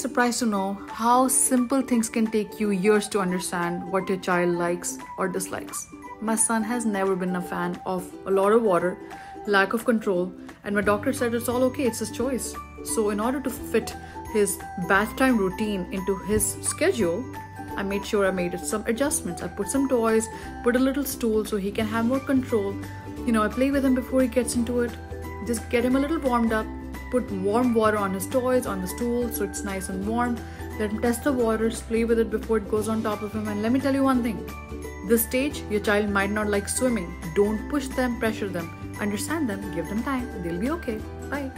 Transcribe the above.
surprised to know how simple things can take you years to understand what your child likes or dislikes. My son has never been a fan of a lot of water, lack of control, and my doctor said it's all okay, it's his choice. So, in order to fit his bath time routine into his schedule, I made sure I made some adjustments. I put some toys, put a little stool so he can have more control. You know, I play with him before he gets into it, just get him a little warmed up, put warm water on his toys, on the stool so it's nice and warm. Let him test the waters, play with it before it goes on top of him. And let me tell you one thing this stage, your child might not like swimming. Don't push them, pressure them. Understand them, give them time, they'll be okay. Bye.